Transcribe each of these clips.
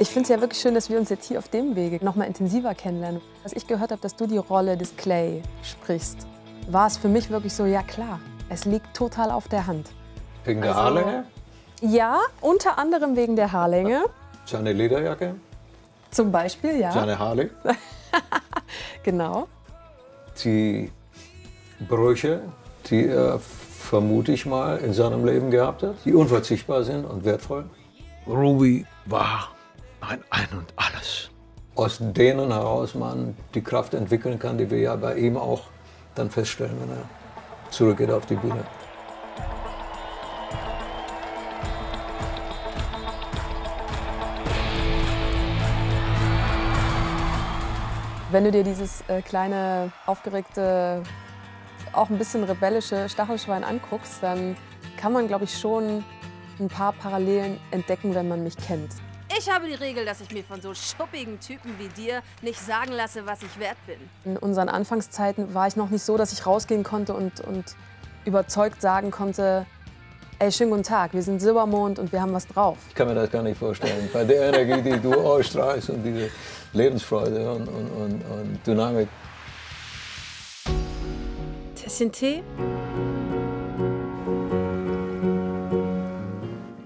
Ich finde es ja wirklich schön, dass wir uns jetzt hier auf dem Wege noch mal intensiver kennenlernen. Als ich gehört habe, dass du die Rolle des Clay sprichst, war es für mich wirklich so, ja klar, es liegt total auf der Hand. Wegen der also, Haarlänge? Ja, unter anderem wegen der Haarlänge. Seine Lederjacke? Zum Beispiel, ja. Seine Haare? genau. Die Brüche, die er vermute ich mal, in seinem Leben gehabt hat, die unverzichtbar sind und wertvoll. Ruby war mein Ein und Alles. Aus denen heraus man die Kraft entwickeln kann, die wir ja bei ihm auch dann feststellen, wenn er zurückgeht auf die Bühne. Wenn du dir dieses äh, kleine, aufgeregte, auch ein bisschen rebellische Stachelschwein anguckst, dann kann man, glaube ich, schon ein paar Parallelen entdecken, wenn man mich kennt. Ich habe die Regel, dass ich mir von so schuppigen Typen wie dir nicht sagen lasse, was ich wert bin. In unseren Anfangszeiten war ich noch nicht so, dass ich rausgehen konnte und, und überzeugt sagen konnte, ey, schönen guten Tag, wir sind Silbermond und wir haben was drauf. Ich kann mir das gar nicht vorstellen. Bei der Energie, die du ausstrahlst und diese Lebensfreude und, und, und, und Dynamik. Tässchen Tee?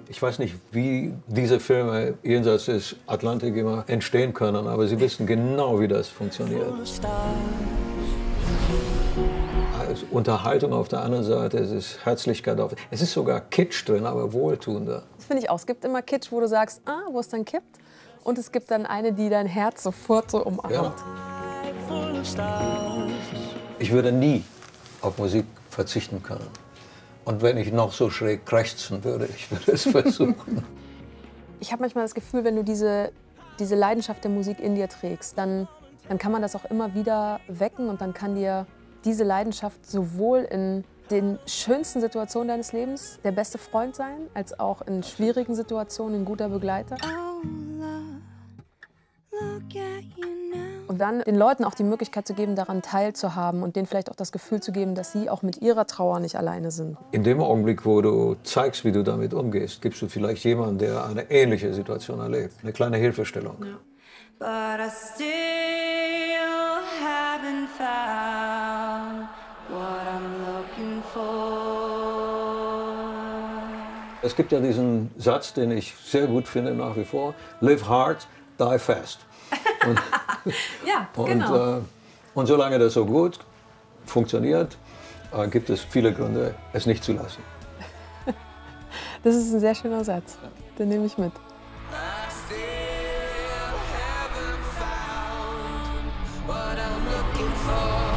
Ich weiß nicht, wie diese Filme jenseits des Atlantik immer entstehen können, aber sie wissen genau, wie das funktioniert. Es ist Unterhaltung auf der anderen Seite, es ist Herzlichkeit auf. Es ist sogar Kitsch drin, aber wohltuender. Das finde ich auch. Es gibt immer Kitsch, wo du sagst, ah, wo es dann kippt. Und es gibt dann eine, die dein Herz sofort so umarmt. Ja. Ich würde nie auf Musik verzichten können. Und wenn ich noch so schräg krächzen würde, ich würde es versuchen. ich habe manchmal das Gefühl, wenn du diese, diese Leidenschaft der Musik in dir trägst, dann, dann kann man das auch immer wieder wecken und dann kann dir diese Leidenschaft sowohl in den schönsten Situationen deines Lebens der beste Freund sein, als auch in schwierigen Situationen ein guter Begleiter. Und dann den Leuten auch die Möglichkeit zu geben, daran teilzuhaben und denen vielleicht auch das Gefühl zu geben, dass sie auch mit ihrer Trauer nicht alleine sind. In dem Augenblick, wo du zeigst, wie du damit umgehst, gibst du vielleicht jemandem, der eine ähnliche Situation erlebt, eine kleine Hilfestellung. Ja. Es gibt ja diesen Satz, den ich sehr gut finde nach wie vor: Live hard, die fast. Und, ja, genau. Und, äh, und solange das so gut funktioniert, äh, gibt es viele Gründe, es nicht zu lassen. Das ist ein sehr schöner Satz. Den nehme ich mit. What I'm looking for